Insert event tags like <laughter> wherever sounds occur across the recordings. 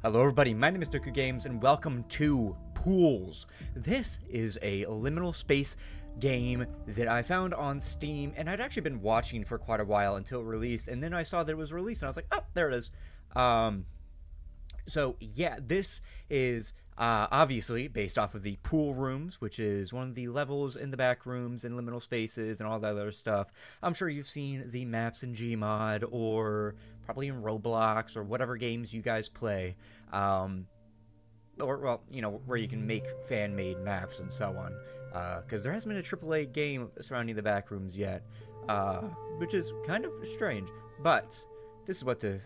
Hello everybody, my name is Deku Games and welcome to Pools. This is a liminal space game that I found on Steam and I'd actually been watching for quite a while until it released and then I saw that it was released and I was like, oh, there it is. Um, so yeah, this is uh, obviously based off of the pool rooms, which is one of the levels in the back rooms and liminal spaces and all that other stuff. I'm sure you've seen the maps in Gmod or probably in Roblox or whatever games you guys play. Um, or, well, you know, where you can make fan made maps and so on. Because uh, there hasn't been a AAA game surrounding the back rooms yet, uh, which is kind of strange. But this is what the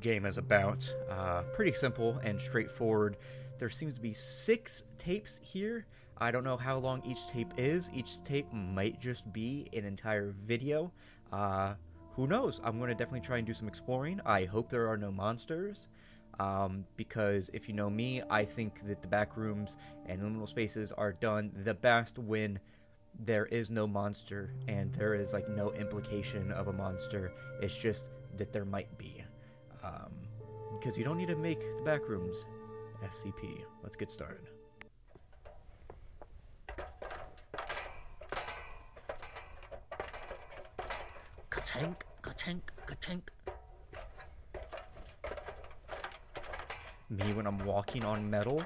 game is about. Uh, pretty simple and straightforward. There seems to be six tapes here. I don't know how long each tape is. Each tape might just be an entire video. Uh, who knows? I'm going to definitely try and do some exploring. I hope there are no monsters. Um, because if you know me, I think that the back rooms and liminal spaces are done the best when there is no monster and there is like no implication of a monster. It's just that there might be. Um, because you don't need to make the back rooms SCP. Let's get started. Ka-tank, ka-tank, ka-tank. Me when I'm walking on metal.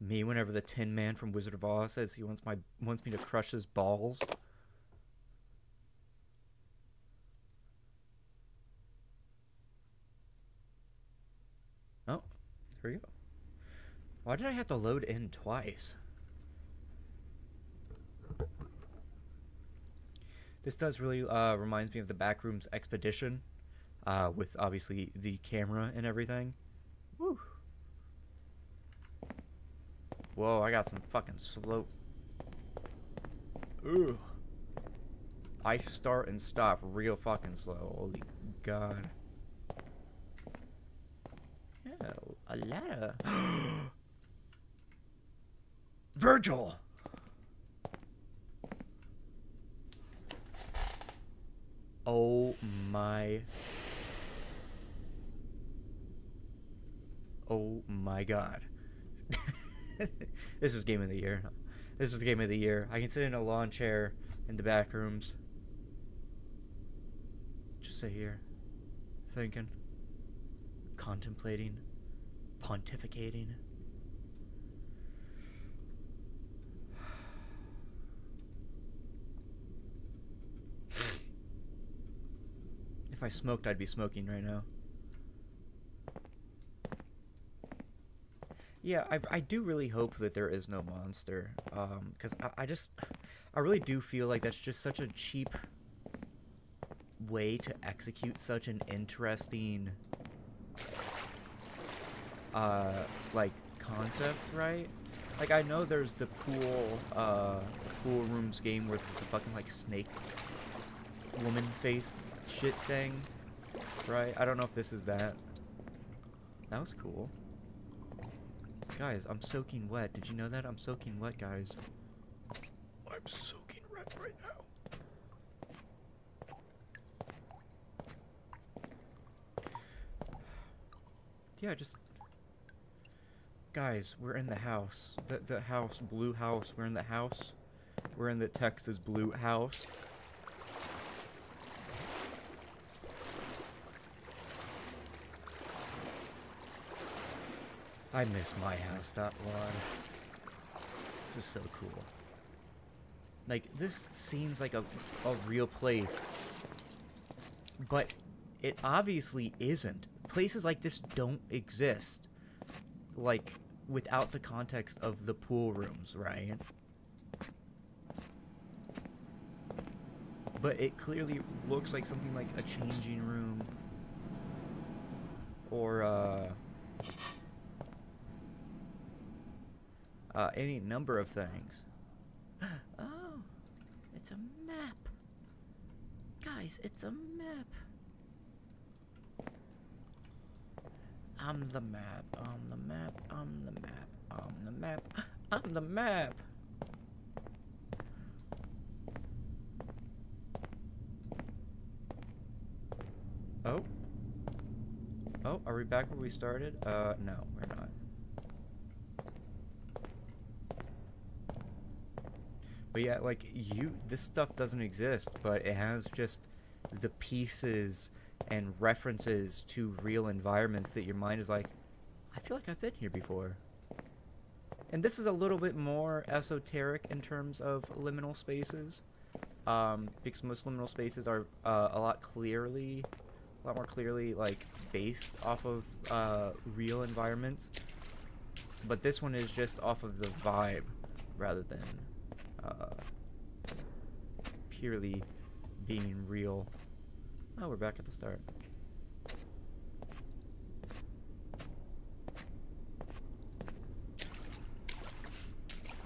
Me whenever the Tin Man from Wizard of Oz says he wants my wants me to crush his balls. Why did I have to load in twice? This does really uh, reminds me of the Backrooms Expedition, uh, with obviously the camera and everything. Woo. Whoa, I got some fucking slow. Ooh. I start and stop real fucking slow. Holy god. Letter. <gasps> Virgil! Oh my. Oh my god. <laughs> this is game of the year. This is the game of the year. I can sit in a lawn chair in the back rooms. Just sit here. Thinking. Contemplating pontificating. If I smoked, I'd be smoking right now. Yeah, I, I do really hope that there is no monster. Because um, I, I just... I really do feel like that's just such a cheap way to execute such an interesting uh, like concept, right? Like I know there's the pool, uh, pool rooms game where the fucking like snake woman face shit thing, right? I don't know if this is that. That was cool. Guys, I'm soaking wet. Did you know that? I'm soaking wet, guys. I'm soaking wet right now. Yeah, just Guys, we're in the house. The, the house, blue house. We're in the house. We're in the Texas blue house. I miss my house, that one. This is so cool. Like, this seems like a, a real place. But it obviously isn't. Places like this don't exist. Like, without the context of the pool rooms, right? But it clearly looks like something like a changing room. Or, uh... Uh, any number of things. <gasps> oh, it's a map. Guys, it's a map. I'm the map, I'm the map, I'm the map, I'm the map, <laughs> I'm the map. Oh. Oh, are we back where we started? Uh, no, we're not. But yeah, like, you, this stuff doesn't exist, but it has just the pieces and references to real environments that your mind is like, I feel like I've been here before. And this is a little bit more esoteric in terms of liminal spaces, um, because most liminal spaces are uh, a lot clearly, a lot more clearly like based off of uh, real environments. But this one is just off of the vibe rather than uh, purely being real. Oh, we're back at the start.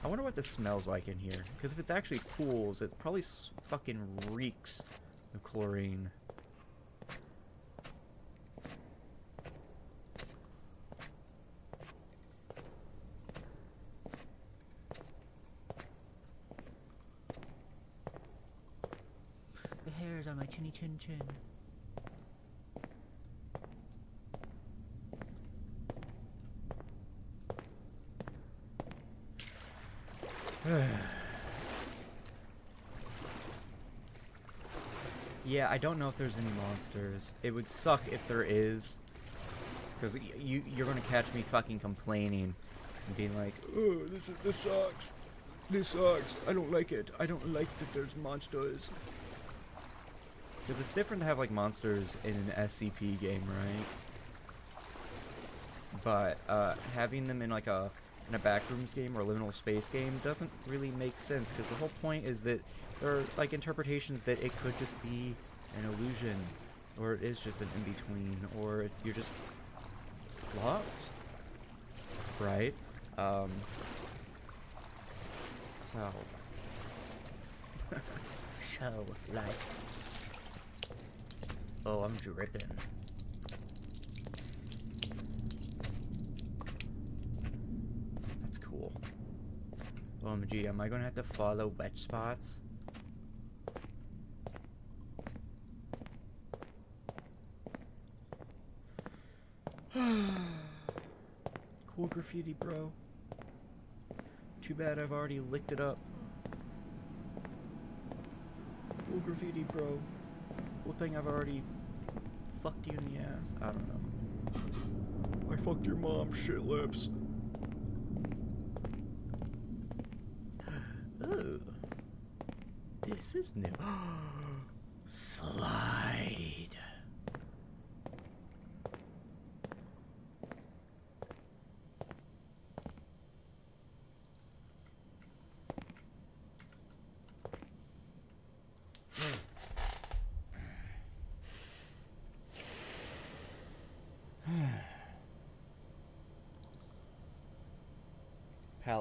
I wonder what this smells like in here. Because if it's actually pools, it probably fucking reeks of chlorine. The hairs on my chinny chin chin. <sighs> yeah, I don't know if there's any monsters. It would suck if there is. Because you, you're going to catch me fucking complaining and being like, oh, this, this sucks. This sucks. I don't like it. I don't like that there's monsters. Because it's different to have like monsters in an SCP game, right? But uh, having them in like a in a backrooms game or a liminal space game doesn't really make sense because the whole point is that there are like interpretations that it could just be an illusion or it is just an in-between or you're just lost right? Um so. <laughs> So, like, oh i'm dripping that's cool um, OMG, am I gonna have to follow wet spots? <sighs> cool graffiti, bro. Too bad I've already licked it up. Cool graffiti, bro. Thing I've already fucked you in the ass. I don't know. I fucked your mom, shit lips. <gasps> Ooh. This is new. <gasps> Slide.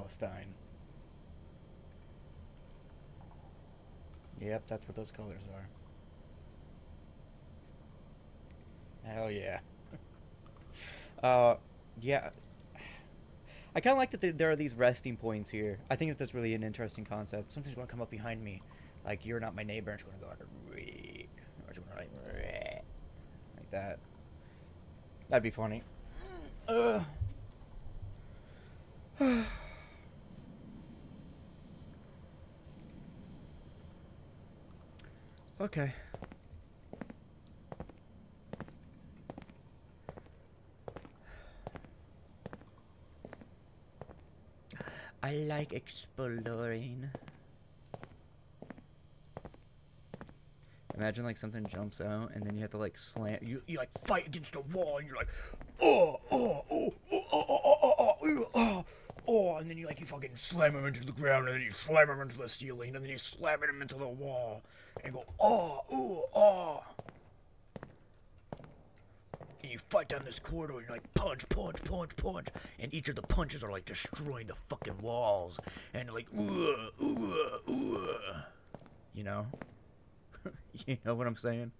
Palestine. Yep, that's what those colors are. Hell yeah. uh, yeah. I kind of like that there- are these resting points here. I think that that's really an interesting concept. Something's going to come up behind me. Like, you're not my neighbor, and it's going to go go like, like that. That'd be funny. Ugh. Okay. I like exploring. Imagine like something jumps out and then you have to like slam you you like fight against a wall and you're like oh oh oh oh oh oh oh oh oh oh and then you like you fucking slam him into the ground and then you slam him into the ceiling and then you slam him into the wall and go oh oh oh and you fight down this corridor and you're like punch, punch, punch, punch, and each of the punches are like destroying the fucking walls and like ooh, ooh, ooh. you know, <laughs> you know what I'm saying?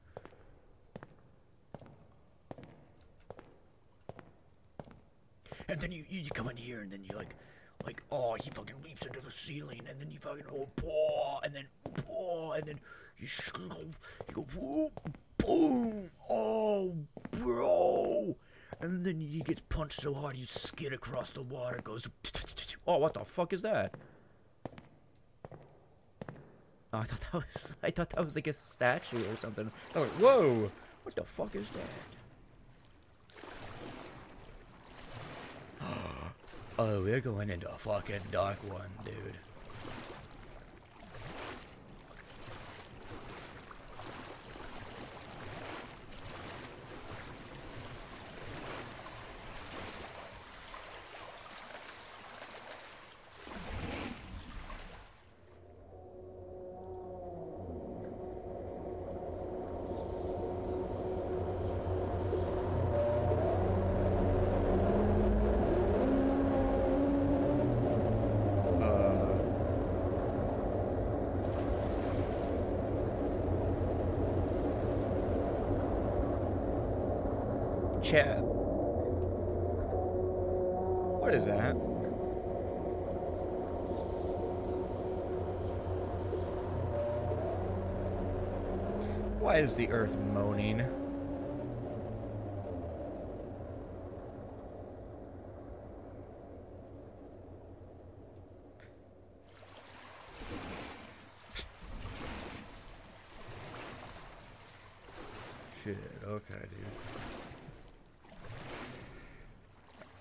And then you, you come in here and then you like like oh he fucking leaps into the ceiling and then you fucking oh paw and then oh, paw and then you sh- you go whoop boom oh bro and then he gets punched so hard you skid across the water. Goes. Oh, what the fuck is that? Oh, I thought that was. I thought that was like a statue or something. I was like, whoa! What the fuck is that? Oh, we're going into a fucking dark one, dude. Chat. What is that? Why is the earth moaning? Shit, okay, dude.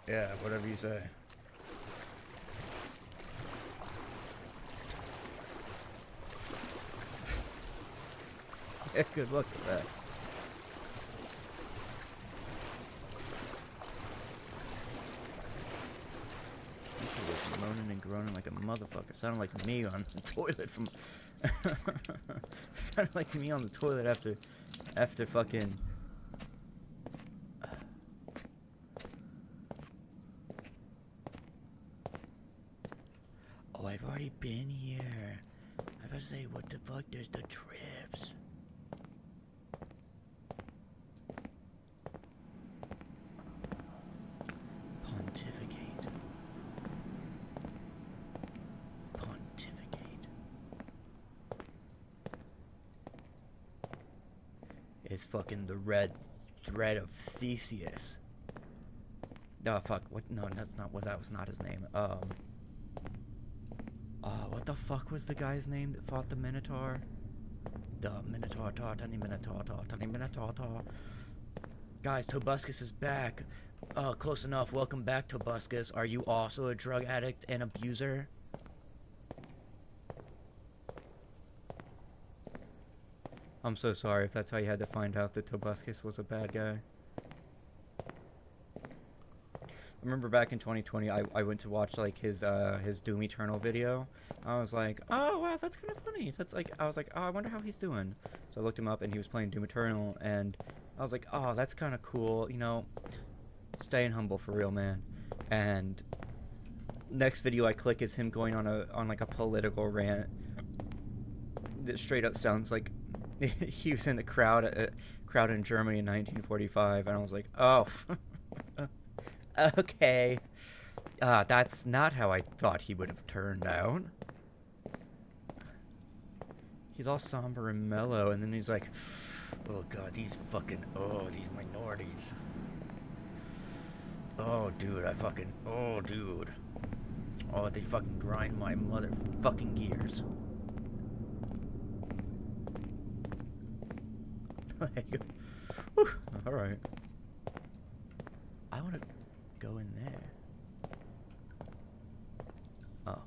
Yeah, whatever you say. <laughs> yeah, good luck with that. Moaning and groaning like a motherfucker. Sounded like me on the toilet from. <laughs> Sounded like me on the toilet after, after fucking. Oh, I've already been here. I was say, what the fuck? There's the trips. Pontificate. Pontificate. It's fucking the red thread of Theseus. Oh fuck! What? No, that's not. What? That was not his name. Um. Uh, what the fuck was the guy's name that fought the Minotaur? The Minotaur, tar, tiny Minotaur, tar, tiny Minotaur, tar. Guys, Tobuscus is back. Uh, close enough. Welcome back, Tobuscus. Are you also a drug addict and abuser? I'm so sorry if that's how you had to find out that Tobuscus was a bad guy. I remember back in 2020, I, I went to watch like his uh his Doom Eternal video. I was like, oh wow, that's kind of funny. That's like I was like, oh, I wonder how he's doing. So I looked him up, and he was playing Doom Eternal, and I was like, oh, that's kind of cool. You know, staying humble for real, man. And next video I click is him going on a on like a political rant that straight up sounds like <laughs> he was in the crowd uh, crowd in Germany in 1945, and I was like, oh. <laughs> okay. Uh, that's not how I thought he would have turned out. He's all somber and mellow, and then he's like, oh god, these fucking, oh, these minorities. Oh, dude, I fucking, oh, dude. Oh, they fucking grind my motherfucking gears. <laughs> like, <laughs> whew, all right. I want to go in there. Oh.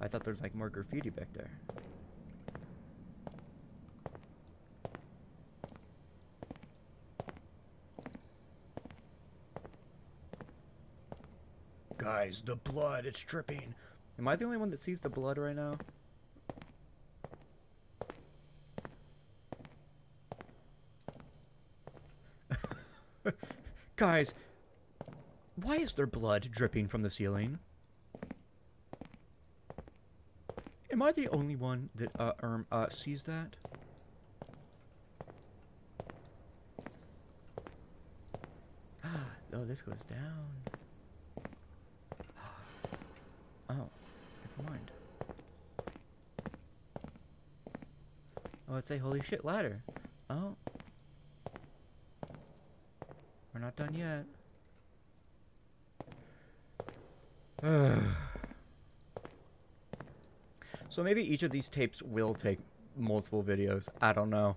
I thought there was like more graffiti back there. Guys, the blood, it's dripping. Am I the only one that sees the blood right now? <laughs> Guys, why is there blood dripping from the ceiling? Am I the only one that uh, um, uh, sees that? <gasps> oh, this goes down. <gasps> Oh, never mind. Oh, let's say holy shit ladder. Oh. We're not done yet. <sighs> so maybe each of these tapes will take multiple videos. I don't know.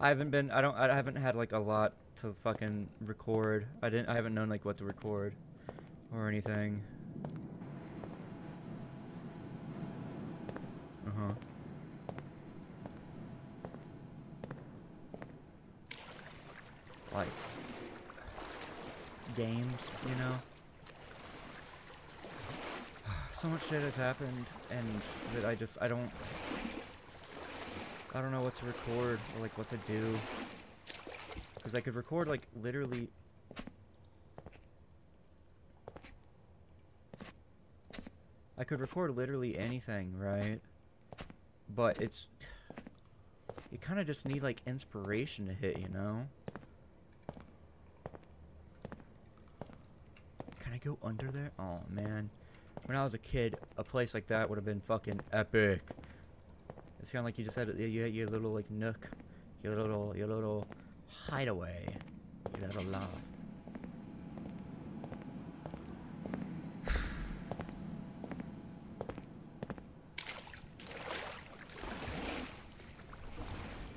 I haven't been I don't I haven't had like a lot to fucking record. I didn't I haven't known like what to record or anything. Uh-huh. Like games, you know? So much shit has happened and that I just I don't I don't know what to record or like what to do. Cuz I could record like literally I could record literally anything, right? But it's you kind of just need like inspiration to hit, you know? Can I go under there? Oh man. When I was a kid, a place like that would have been fucking epic. It's kind of like you just had you had your little like nook, your little your little hideaway, your little love.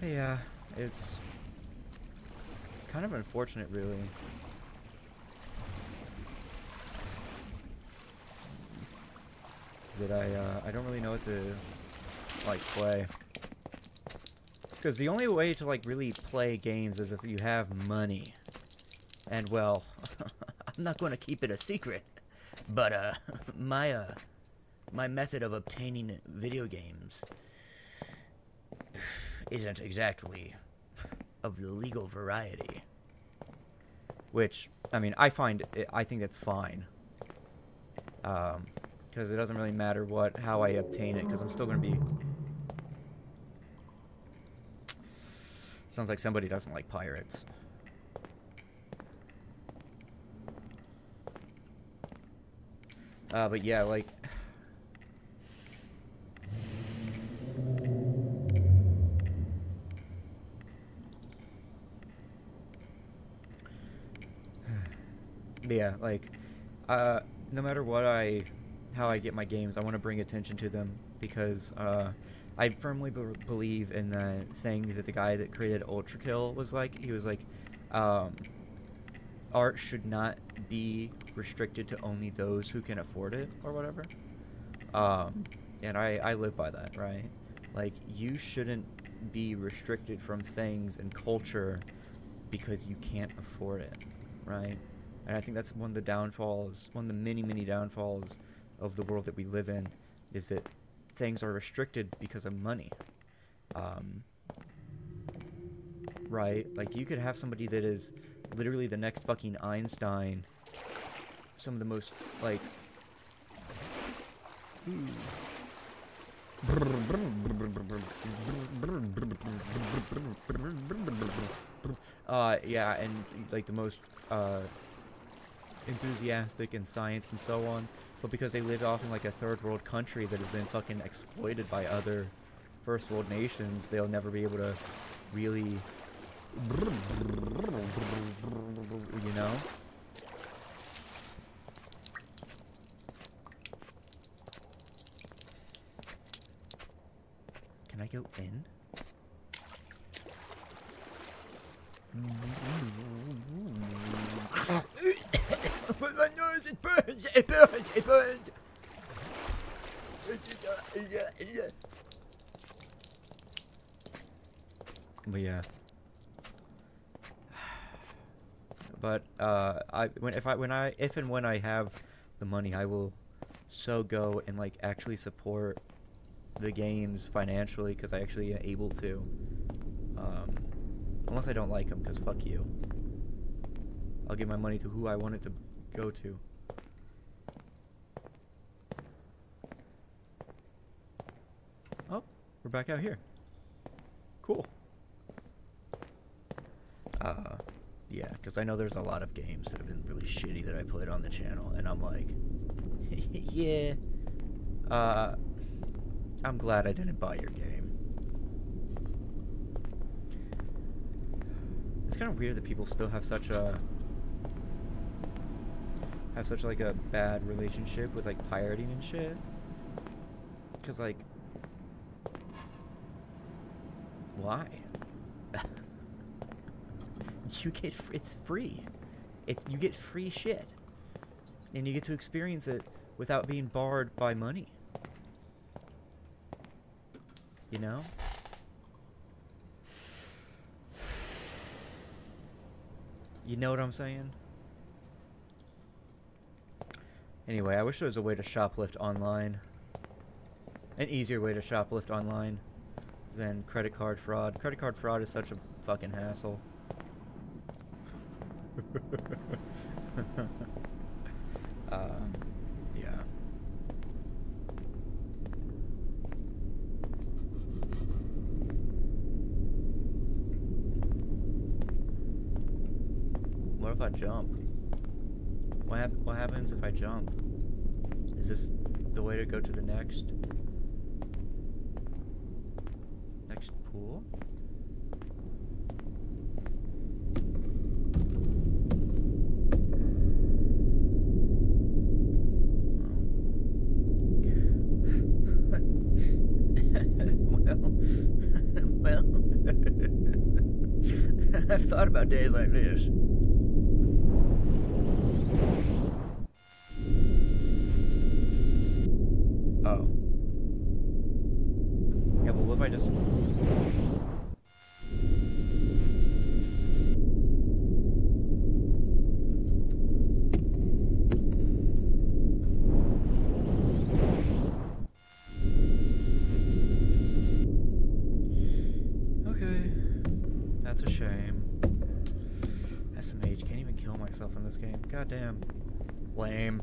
Yeah, it's kind of unfortunate, really. That I uh, I don't really know what to like play. Because the only way to like really play games is if you have money. And well, <laughs> I'm not going to keep it a secret, but uh, <laughs> my uh, my method of obtaining video games isn't exactly of the legal variety. Which, I mean, I find, I think that's fine. Um, because it doesn't really matter what, how I obtain it, because I'm still going to be... Sounds like somebody doesn't like pirates. Uh, but yeah, like, <sighs> yeah, like, uh, no matter what I, how I get my games, I want to bring attention to them because uh, I firmly be believe in the thing that the guy that created Ultra Kill was like. He was like, um, art should not be restricted to only those who can afford it or whatever. Um, and I, I live by that, right? Like, you shouldn't be restricted from things and culture because you can't afford it, right? And I think that's one of the downfalls, one of the many, many downfalls of the world that we live in, is that things are restricted because of money. Um, right? Like, you could have somebody that is literally the next fucking Einstein. Some of the most, like... Uh, yeah, and, like, the most, uh, enthusiastic in science and so on, but because they live off in like a third world country that has been fucking exploited by other first world nations, they'll never be able to really, you know? Can I go in? <coughs> nose, it burns, it burns, it burns. But yeah. But uh, I when if I when I if and when I have the money, I will so go and like actually support the games financially because I actually am able to. Um, unless I don't like them, because fuck you. I'll give my money to who I want it to go to. Oh, we're back out here. Cool. Uh, yeah, because I know there's a lot of games that have been really shitty that I played on the channel, and I'm like, <laughs> yeah. Uh, I'm glad I didn't buy your game. It's kind of weird that people still have such a have such like a bad relationship with like pirating and shit. Cause like, why? <laughs> you get it's free. It you get free shit, and you get to experience it without being barred by money. You know. You know what I'm saying? Anyway, I wish there was a way to shoplift online. An easier way to shoplift online than credit card fraud. Credit card fraud is such a fucking hassle. um, <laughs> yeah. What if I jump? What, hap- what happens if I jump? Is this the way to go to the next next pool? well, <laughs> well, <laughs> I've thought about days like this. Oh. Yeah, but what if I just... Okay. That's a shame. SMH, can't even kill myself in this game. Goddamn. Lame.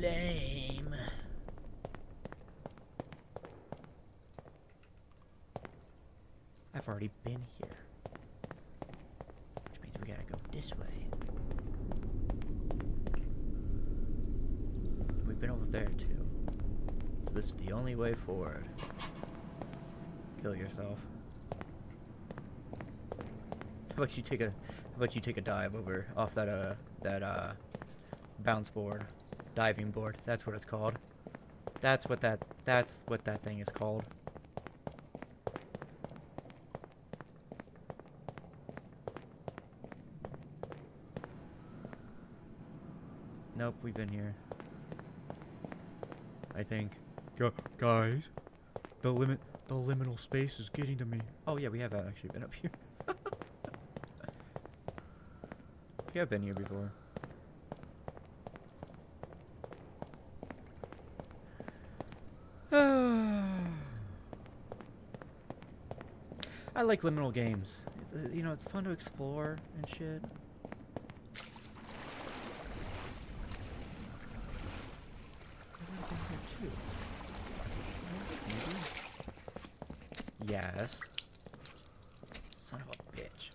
Lame. I've already been here. Which means we gotta go this way. We've been over there too. So this is the way forward. Kill yourself. How about you take a how about you take a dive over off that uh that uh bounce board. Diving board. That's what it's called. That's what that that's what that thing is called. Nope, we've been here. I think. Gu guys, the limit, the liminal space is getting to me. Oh yeah, we have actually been up here. <laughs> we have been here before. <sighs> I like liminal games. You know, it's fun to explore and shit. I've been here too. Maybe? Yes. Son of a bitch.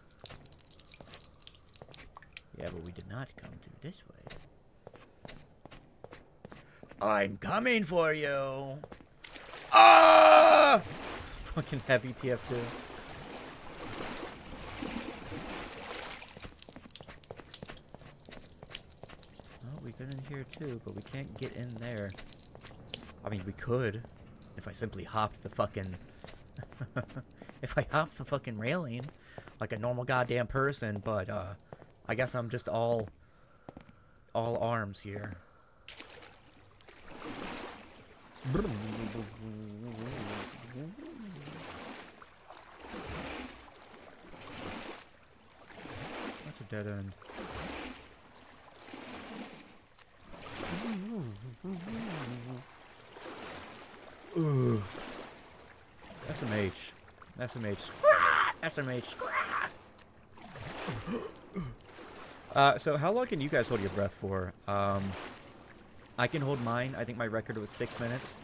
Yeah, but we did not come through this way. I'm coming for you. Ah! Fucking heavy TF2. Oh, we've been in here too, but we can't get in there. I mean, we could. If I simply hopped the fucking... <laughs> if I hopped the fucking railing like a normal goddamn person, but, uh, I guess I'm just all... all arms here. That's a dead end. Ooh. SMH. SMH. SMH. Uh, so how long can you guys hold your breath for? Um, I can hold mine. I think my record was six minutes.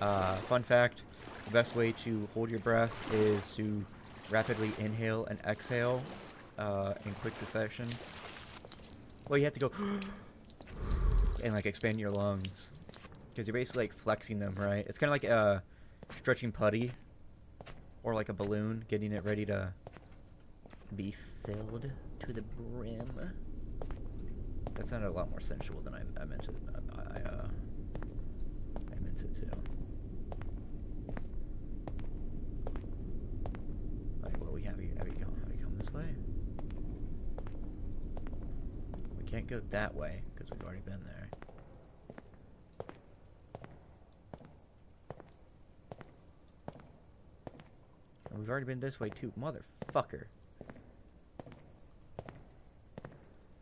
Uh, fun fact, the best way to hold your breath is to rapidly inhale and exhale uh, in quick succession. Well, you have to go <gasps> and like expand your lungs because you're basically like flexing them, right? It's kind of like uh, stretching putty or like a balloon, getting it ready to be filled to the brim. That sounded a lot more sensual than I, I meant it. I, I, uh, I meant it to. Like, well, we have you, have you come, have you come this way? We can't go that way because we've already been there. We've already been this way too, motherfucker.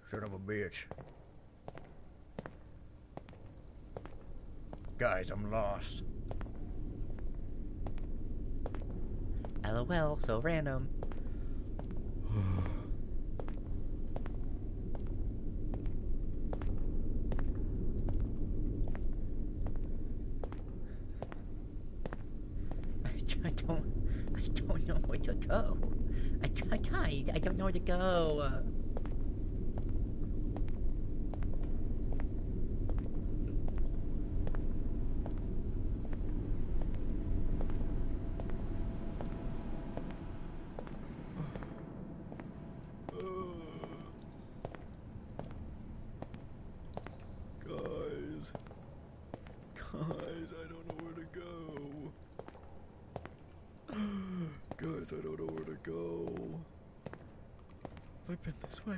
Son of a bitch. Guys, I'm lost. LOL, so random. <sighs> I, don't, I don't know where to go. I, I, I, I don't know where to go. Uh, Guys. Guys, I don't know where to go. Guys, I don't know where to go. Have I been this way?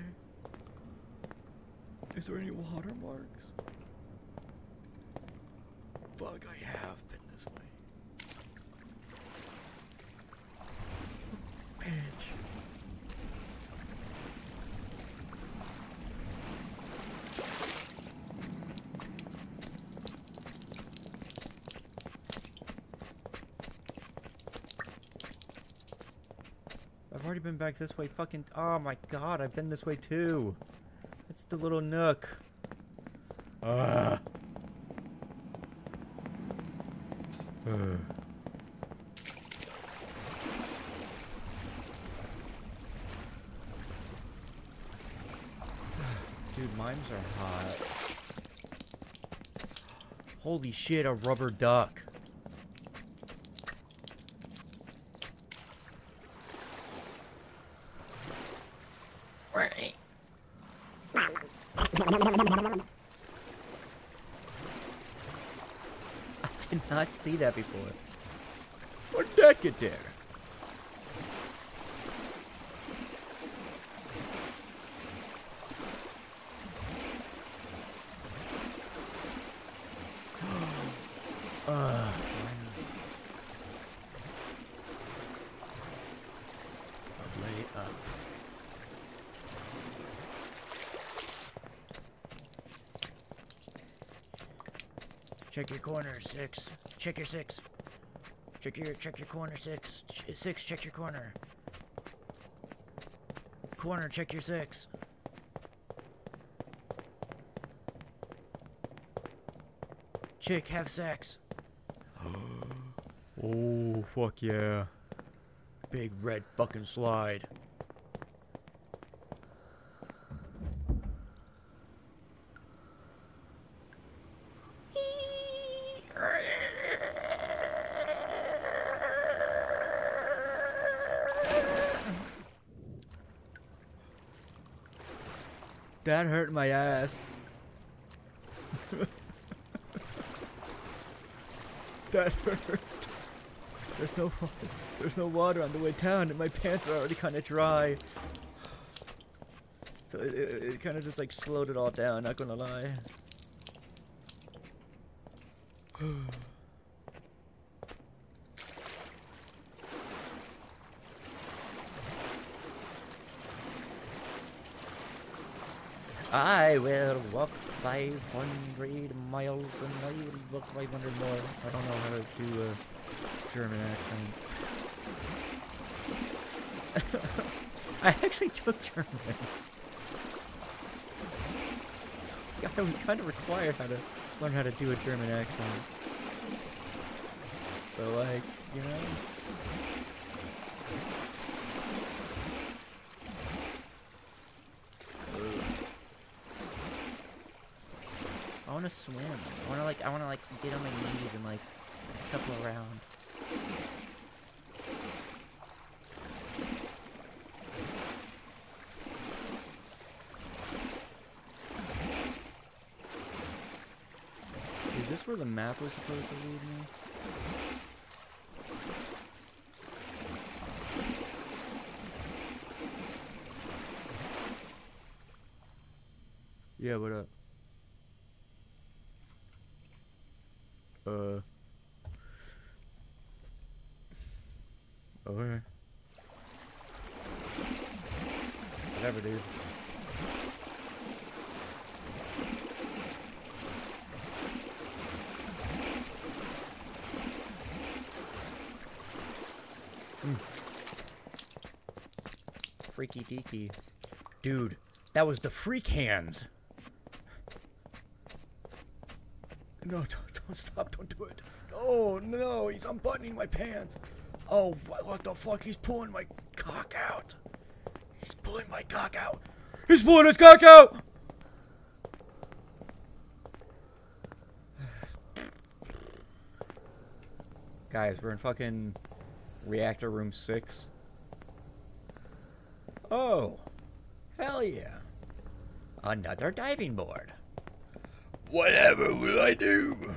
Is there any watermarks? Fuck, I have been this way. Bitch. I've already been back this way. Fucking. Oh my god, I've been this way too. It's the little nook. Ugh. <sighs> Dude, mimes are hot. Holy shit, a rubber duck. I did not see that before. Did that get there? <gasps> Ah, Ugh, Lay up. Check your corner, six. Check your six. Check your check your corner, six. Ch- six, check your corner. Corner, check your six. Chick, have sex. <gasps> oh, fuck yeah. Big red fucking slide. That hurt my ass. that hurt. There's no wa- there's no water on the way down and my pants are already kind of dry. So it, it, it kind of just like slowed it all down, not gonna lie. I will walk 500 miles and I will walk 500 more. I don't know how to do a German accent. <laughs> I actually took German. So I was kind of required how to learn how to do a German accent. So like, you know. I want to swim. I want to like. I want to like get on my knees and like shuffle around. this where the map was supposed to lead me? Yeah, what up? Uh. Okay. Whatever, dude. Mm. Deaky. Dude, that was the freak hands. No, <laughs> don't, don't stop, don't do it. Oh no, he's unbuttoning my pants. Oh, what, what the fuck? He's pulling my cock out. He's pulling my cock out. He's pulling his cock out! <sighs> Guys, we're in fucking reactor room 6. Oh, hell yeah. Another diving board. Whatever will I do? <sighs>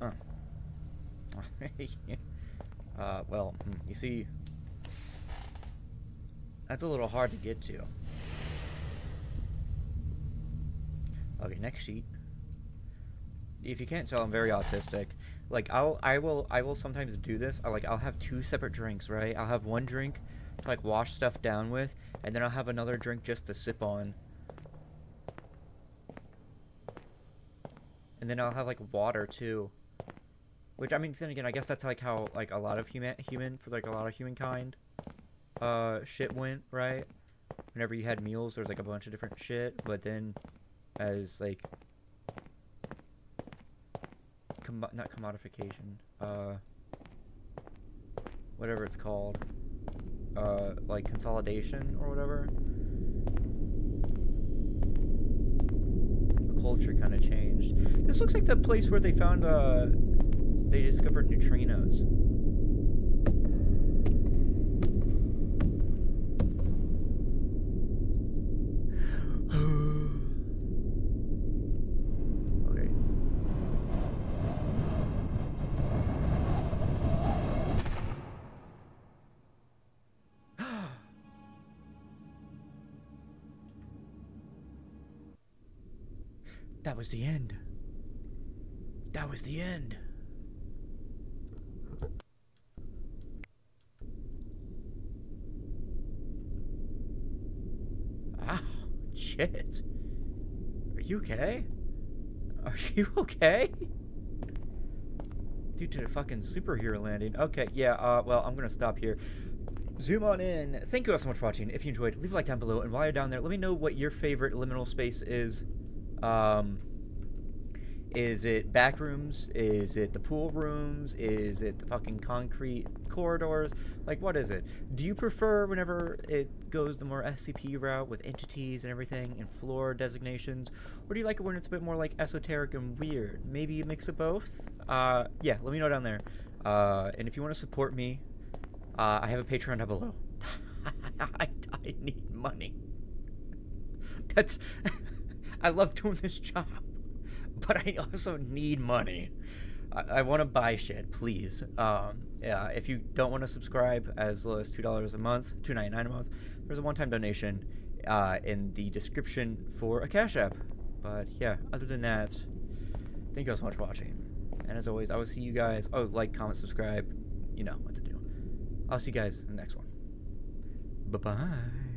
Oh. <laughs> uh, well, hmm, you see, that's a little hard to get to. Okay, next sheet. If you can't tell, I'm very autistic. Like I'll, I will, I will sometimes do this. I like, I'll have two separate drinks, right? I'll have one drink to like wash stuff down with, and then I'll have another drink just to sip on. And then I'll have like water too. Which I mean, then again, I guess that's like how like a lot of human, human for like a lot of humankind, uh, shit went right. Whenever you had meals, there was like a bunch of different shit, but then as like com- not commodification uh whatever it's called uh like consolidation or whatever the culture kind of changed. This looks like the place where they found uh they discovered neutrinos was the end. That was the end. Ah, shit. Are you okay? Are you <laughs> okay? Due to the fucking superhero landing. Okay, yeah, uh, well, I'm gonna stop here. Zoom on in. Thank you all so much for watching. If you enjoyed, leave a like down below. And while you're down there, let me know what your favorite liminal space is. Um, is it back rooms? Is it the pool rooms? Is it the fucking concrete corridors? Like, what is it? Do you prefer whenever it goes the more SCP route with entities and everything and floor designations? Or do you like it when it's a bit more like esoteric and weird? Maybe a mix of both? Uh, yeah, let me know down there. Uh, and if you want to support me, uh, I have a Patreon down below. <laughs> I, I need money. <laughs> That's. <laughs> I love doing this job, <laughs> but I also need money. I, I want to buy shit, please. Um, yeah, if you don't want to subscribe as low as two dollars a month, two ninety nine a month, there's a one time donation uh, in the description for a Cash App. But yeah, other than that, thank you so much for watching. And as always, I will see you guys. Oh, like, comment, subscribe. You know what to do. I'll see you guys in the next one. Bye bye.